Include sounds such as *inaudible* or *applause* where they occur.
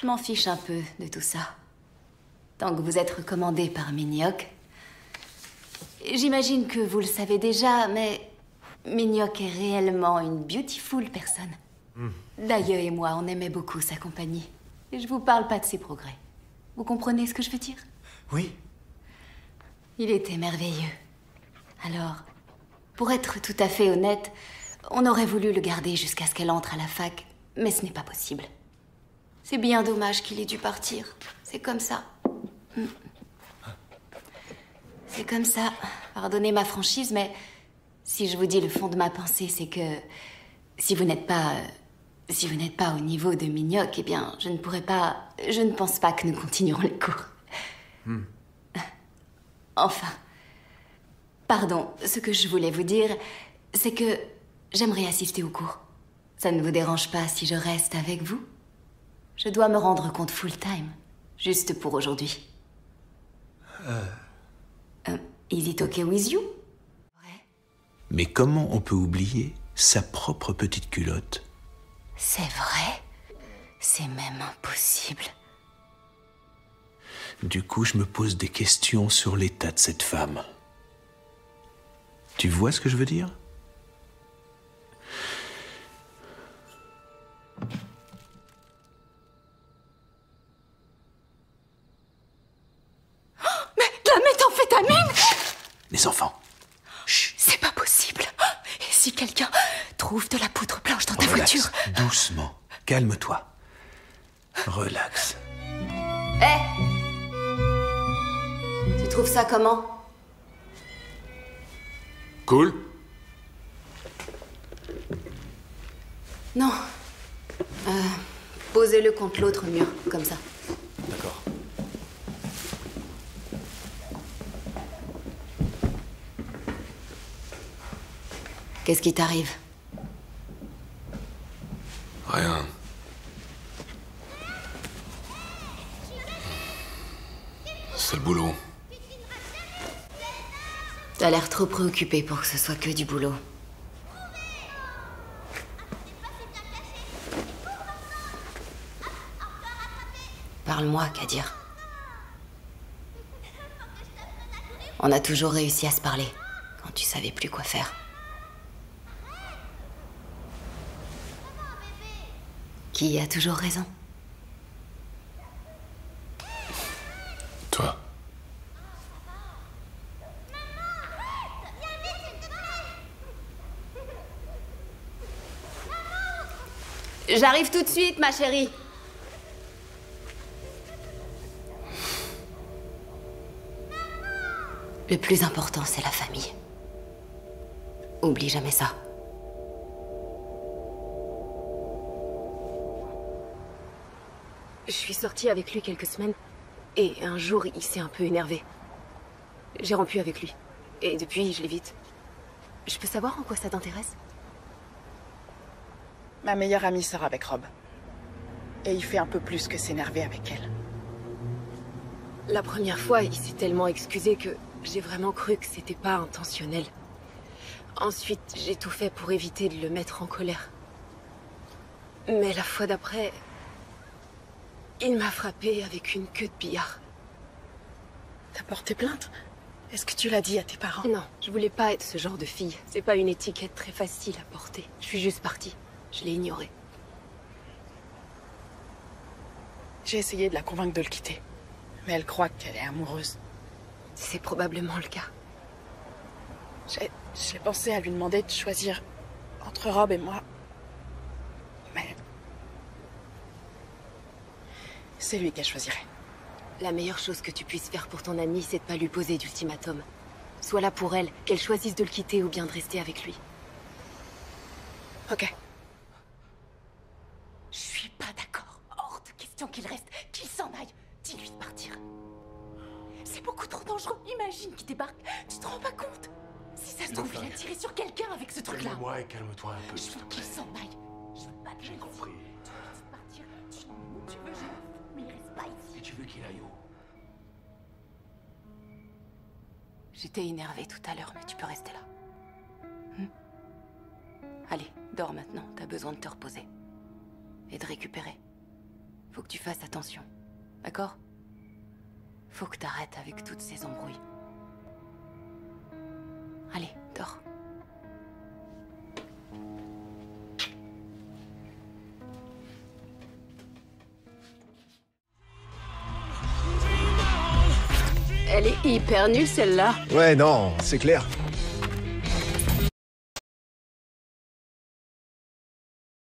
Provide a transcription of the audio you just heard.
Je m'en fiche un peu de tout ça. Tant que vous êtes recommandé par Minyoc. J'imagine que vous le savez déjà, mais Minyoc est réellement une beautiful personne. D'ailleurs et moi, on aimait beaucoup sa compagnie. Et je vous parle pas de ses progrès. Vous comprenez ce que je veux dire? Oui. Il était merveilleux. Alors, pour être tout à fait honnête, on aurait voulu le garder jusqu'à ce qu'elle entre à la fac, mais ce n'est pas possible. C'est bien dommage qu'il ait dû partir. C'est comme ça. Hmm. C'est comme ça. Pardonnez ma franchise, mais si je vous dis le fond de ma pensée, c'est que si vous n'êtes pas. euh, Si vous n'êtes pas au niveau de Mignoc, eh bien, je ne pourrais pas. Je ne pense pas que nous continuerons les cours. *laughs* Enfin. Pardon, ce que je voulais vous dire, c'est que j'aimerais assister au cours. Ça ne vous dérange pas si je reste avec vous? Je dois me rendre compte full-time, juste pour aujourd'hui. Euh, is it okay with you? Mais comment on peut oublier sa propre petite culotte? C'est vrai C'est même impossible. Du coup, je me pose des questions sur l'état de cette femme. Tu vois ce que je veux dire? Les enfants, C'est pas possible Et si quelqu'un trouve de la poudre blanche dans ta relax, voiture? doucement, calme-toi. Relax. Eh Tu trouves ça comment? Cool Non. Euh, Posez-le contre l'autre mur, comme ça. Qu'est-ce qui t'arrive? Rien. C'est le boulot. T'as l'air trop préoccupé pour que ce soit que du boulot. Parle-moi, Kadir. On a toujours réussi à se parler quand tu savais plus quoi faire. Qui a toujours raison Toi. J'arrive tout de suite, ma chérie. Le plus important, c'est la famille. Oublie jamais ça. Je suis sortie avec lui quelques semaines et un jour il s'est un peu énervé. J'ai rompu avec lui et depuis je l'évite. Je peux savoir en quoi ça t'intéresse? Ma meilleure amie sort avec Rob. Et il fait un peu plus que s'énerver avec elle. La première fois, il s'est tellement excusé que j'ai vraiment cru que c'était pas intentionnel. Ensuite, j'ai tout fait pour éviter de le mettre en colère. Mais la fois d'après, il m'a frappé avec une queue de billard. T'as porté plainte? Est-ce que tu l'as dit à tes parents? Non, je voulais pas être ce genre de fille. C'est pas une étiquette très facile à porter. Je suis juste partie. Je l'ai ignorée. J'ai essayé de la convaincre de le quitter. Mais elle croit qu'elle est amoureuse. C'est probablement le cas. J'ai j'ai pensé à lui demander de choisir entre Rob et moi. Mais. C'est lui qu'elle choisirait. La meilleure chose que tu puisses faire pour ton amie, c'est de pas lui poser d'ultimatum. Sois là pour elle, qu'elle choisisse de le quitter ou bien de rester avec lui. Ok. Je suis pas d'accord. Hors de question qu'il reste, qu'il s'en aille. Dis-lui de partir. C'est beaucoup trop dangereux. Imagine qu'il débarque. Tu te rends pas compte Si ça se trouve, il a tiré sur quelqu'un avec ce truc-là. Calme-moi et calme-toi un peu. Je veux qu'il s'en aille. Je veux pas de J'ai compris. J'étais énervée tout à l'heure, mais tu peux rester là. Hmm Allez, dors maintenant. T'as besoin de te reposer. Et de récupérer. Faut que tu fasses attention. D'accord? Faut que t'arrêtes avec toutes ces embrouilles. Elle est hyper nulle celle-là. Ouais, non, c'est clair.